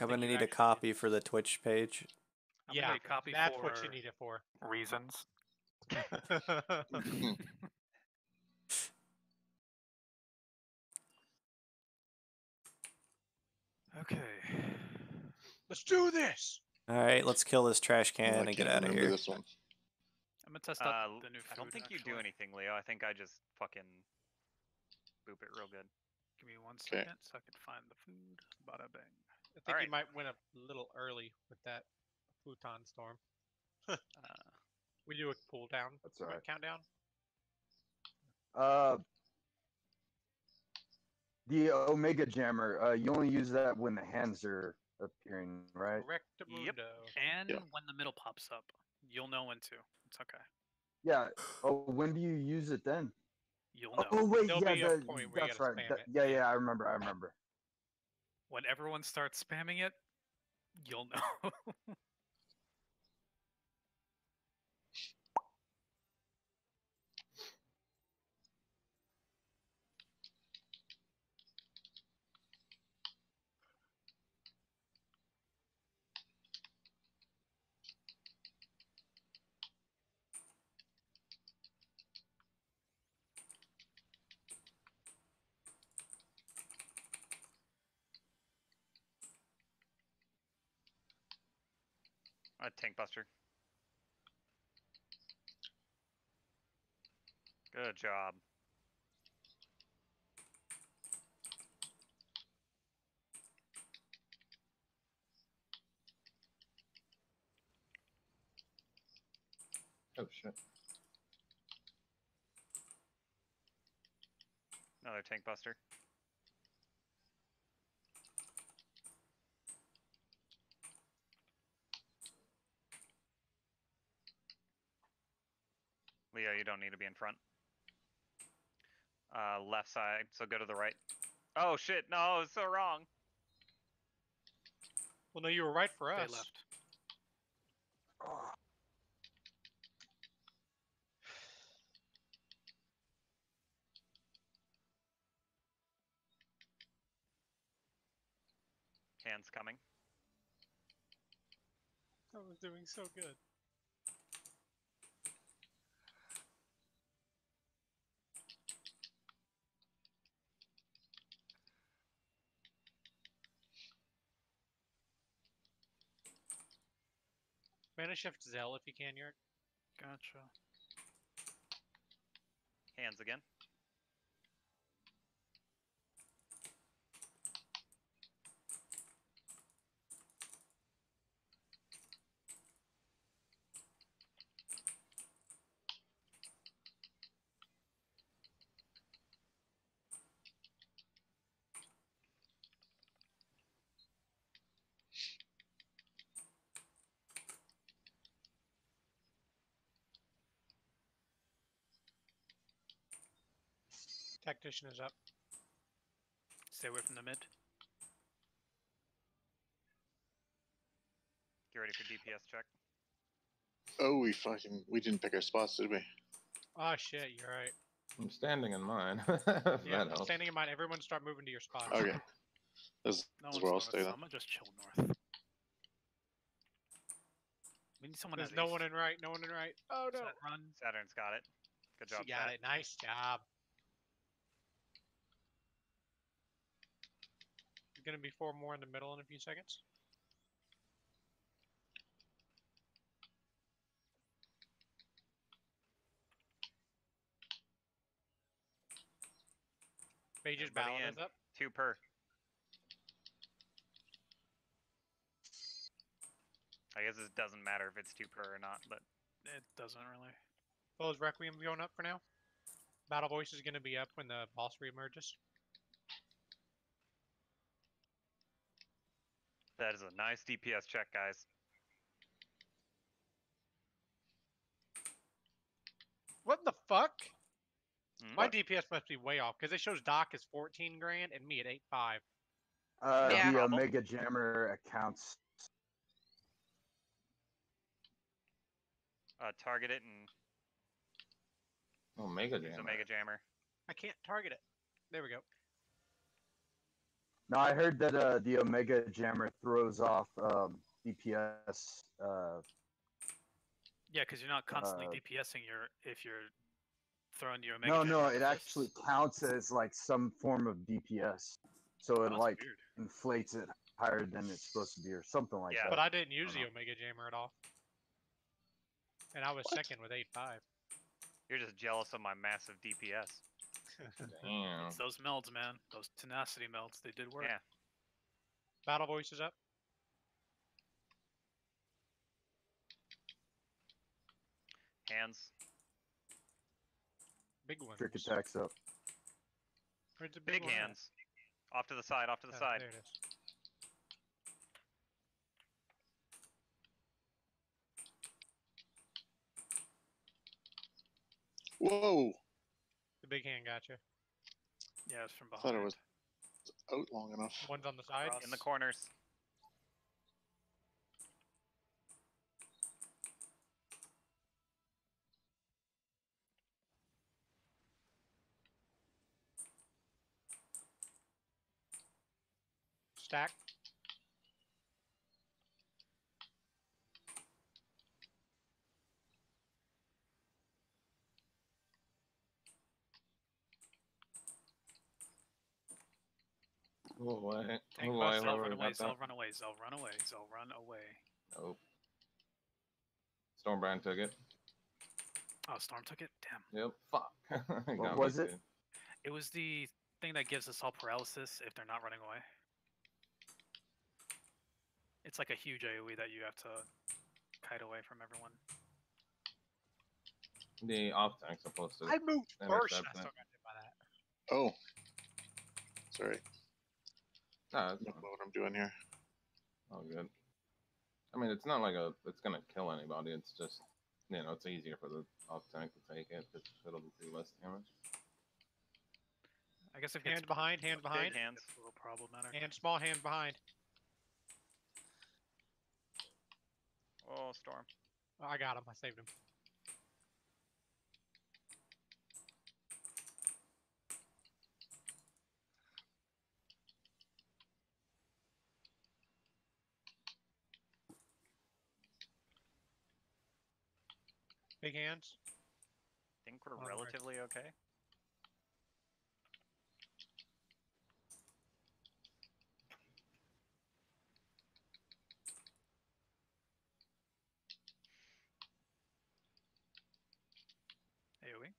I I'm gonna need a copy for the Twitch page. I'm yeah, need a copy that's for what you need it for. reasons. Okay. Let's do this. All right, let's kill this trash can no, and get out of here. This one. I'm gonna test out Uh, the new food. I don't think you do anything, Leo. I think I just fucking boop it real good. Give me one second second so I can find the food. Bada bing. I think Alright. you might win a little early with that futon storm. Uh, We do a cool down. That's uh, alright. Countdown. Uh, the Omega Jammer. Uh, you only use that when the hands are appearing, right? Rectamundo. And Yeah. when the middle pops up, you'll know when to. It's okay. Yeah. Oh, when do you use it then? You'll Oh, know. oh, wait, There'll yeah, be a the- point where you that's gotta right. that- yeah, yeah, I remember. I remember. When everyone starts spamming it, you'll know. A tank buster. Good job. Oh shit. Another tank buster. Leo, you don't need to be in front. Uh, left side, so go to the right. Oh shit, no, it's so wrong. Well, no, you were right for us. they us. left. Hands coming. I was doing so good. Mana shift Zell if you can, Yurt. Gotcha. Hands again. Tactician is up. Stay away from the mid. Get ready for DPS check. Oh, we fucking we didn't pick our spots, did we? Oh shit, you're right. I'm standing in mine. Yeah, that helps. standing in mind, everyone start moving to your spots. Okay. This No is where I'll stay then. I'm gonna just chill north. We need someone There's no east. one in right, no one in right. Oh Does no. that run. Saturn's got it. Good job. She got Sat. it. Nice job. There's gonna be four more in the middle in a few seconds. Mage's Everybody Ballad up. Two per. I guess it doesn't matter if it's two per or not, but It doesn't really. Well, is Requiem going up for now? Battle Voice is gonna be up when the boss reemerges. That is a nice DPS check, guys. What the fuck? Mm. My DPS must be way off because it shows Doc is 14 grand and me at 8.5. Uh, Yeah. the Omega Jammer accounts. Uh, target it and Omega use Jam. Omega Jammer. I can't target it. There we go. No, I heard that uh, the Omega Jammer throws off um, DPS. Uh, Yeah, because you're not constantly Uh, DPSing your if you're throwing your Omega no, no, it actually counts as like some form of DPS, so Oh, it that's like weird. inflates it higher than it's supposed to be, or something like Yeah. that. But I didn't use the know. Omega Jammer at all. And I was What? second with 8.5. You're just jealous of my massive DPS. Damn. It's those melds, man. Those tenacity melds. They did work. Yeah. Battle voice is up. Hands. Big one. Trick attacks up. Where's the Big one at? hands. Off to the side, off to the Oh, side. There it is. Whoa! The big hand gotcha. Yeah, it's from I behind. thought it was out long enough. One's on the side. Across. In the corners. Stack. Move away. Tank Move away. Zell run away, Zell run away, Zell run away, Zell run away. Nope. Stormbrand took it. Oh, Storm took it? Damn. Yep. Fuck. Got me was it? too. It was the thing that gives us all paralysis if they're not running away. It's like a huge AoE that you have to kite away from everyone. The off tank's supposed to. I moved first. I still got hit by that. Oh. Sorry. No, I don't know what I'm doing here. all good. I mean, it's not like a. It's gonna kill anybody. It's just, you know, it's easier for the off tank to take it because it'll do less damage. I guess if Hand it's behind, hand behind, hands. it's a little problematic. and small hand behind. Oh, storm. Oh, I got him. I saved him. Big hands. I think we're On the right. relatively okay. AoE.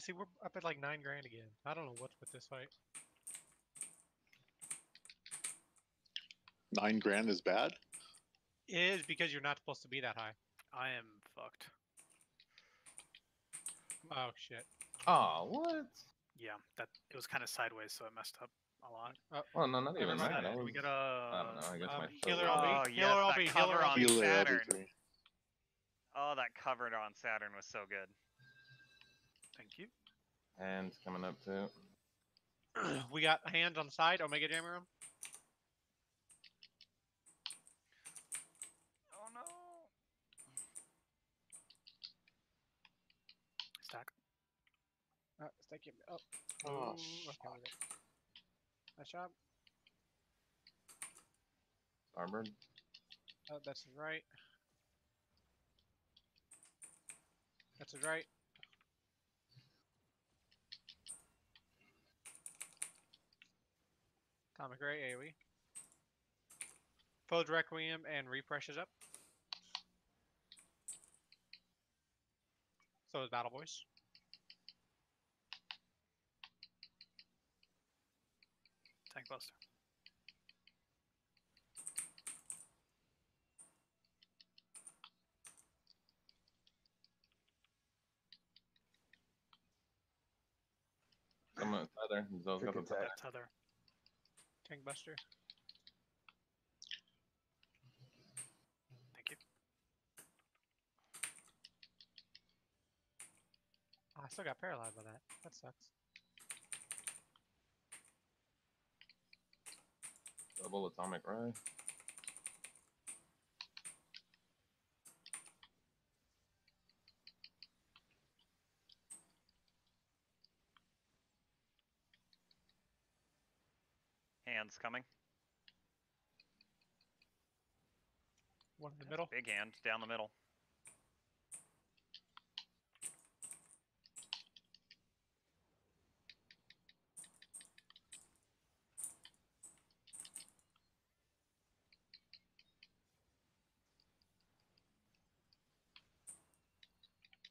You see, we're up at like nine grand again. I don't know what's with this fight. Nine grand is bad? It is because you're not supposed to be that high. I am fucked. Oh shit. Oh, what? Yeah, that it was kind of sideways, so it messed up a lot. Well, no, not even Never that. mind. we was- get a. I don't know. I guess Um, my healer foot on. Oh, Healer yes, on that me, healer on on me. Healer Saturn. Oh, that covered on Saturn was so good. Thank you. Hands coming up too. we got hands on the side. Omega Jammer 'em. Oh no. Stack. Uh, stack him up. Oh, Ooh, okay with. Nice job. Starboard. Uh, that's right. That's right. Atomic Ray, AoE. Foes Requiem and Refresh is up. So is Battle Voice. Tank Buster. Someone other. Zell's got Trick the attack. Tether. Tank Buster. Thank you. Oh, I still got paralyzed by that. That sucks. double atomic ray. Hands coming. One in the That's middle. Big hand down the middle.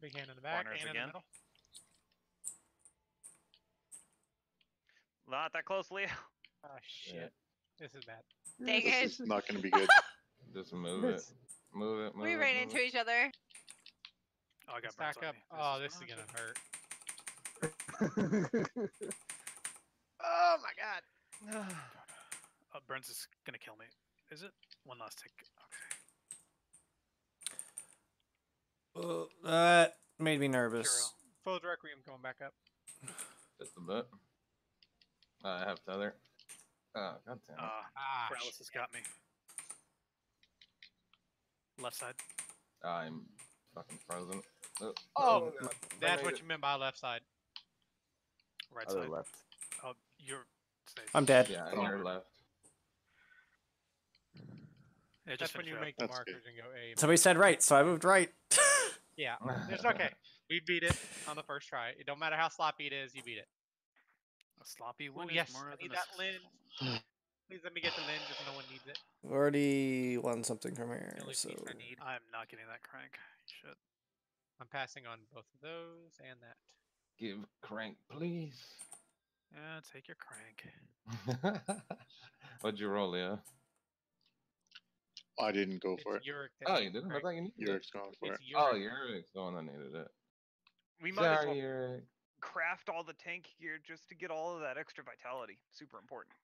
Big hand in the back Corners and in the middle. Not that close, Leo. Oh shit. This is bad. Dang it. This is not going to be good. Just move it. Move it. Move We it, ran move into it. each other. Oh, I got Stack Brent's on up. me. Oh, this is fine. gonna hurt. Oh my god. Uh, Brent's is gonna kill me. Is it? One last tick. Okay. Uh, that made me nervous. Foes Requiem going back up. Just a bit. I have tether. Oh, god damn it. Uh, Ah, Paralysis has got me. Left side. I'm fucking frozen. Oh, Oh, God. that's what made you meant by left side. Right Other side. left. Oh, you're. Stay. I'm dead. Yeah, and you're left. Yeah, just That's when you up. make the That's good. markers and go A. Somebody said right, so I moved right. Yeah, it's okay. We beat it on the first try. It don't matter how sloppy it is, you beat it. A sloppy Ooh, win yes, is more I need that s- lens. Please let me get the lens if no one needs it. We already won something from here, so I need. I'm not getting that crank. Shit. I'm passing on both of those and that. Give crank, please. Yeah, take your crank. What'd you roll, Leo? I didn't go It's for it. Yurik that Oh, needs you didn't? I thought you needed it. Yurik's going for it. It's Oh, Yurik. you're the one that needed it. We might as Sorry, well Yurik. Craft all the tank gear just to get all of that extra vitality. Super important.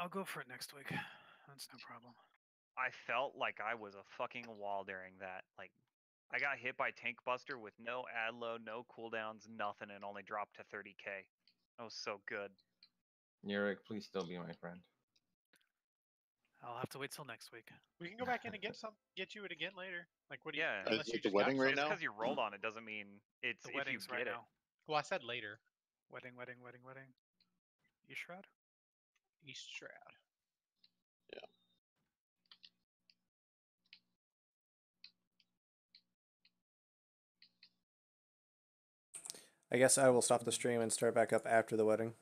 I'll go for it next week. That's no problem. I felt like I was a fucking wall during that. Like, I got hit by Tank Buster with no ad load, no cooldowns, nothing, and only dropped to 30k. That was so good. Yurik, please still be my friend. I'll have to wait till next week. We can go back in and get some, get you it again later. Like what do you? Yeah. unless Is you it the just got wedding right now? because you rolled on it doesn't mean it's The if you wedding's get right it. now. Well, I said later. Wedding, wedding, wedding, wedding. You shroud? East Shroud. Yeah. I guess I will stop the stream and start back up after the wedding.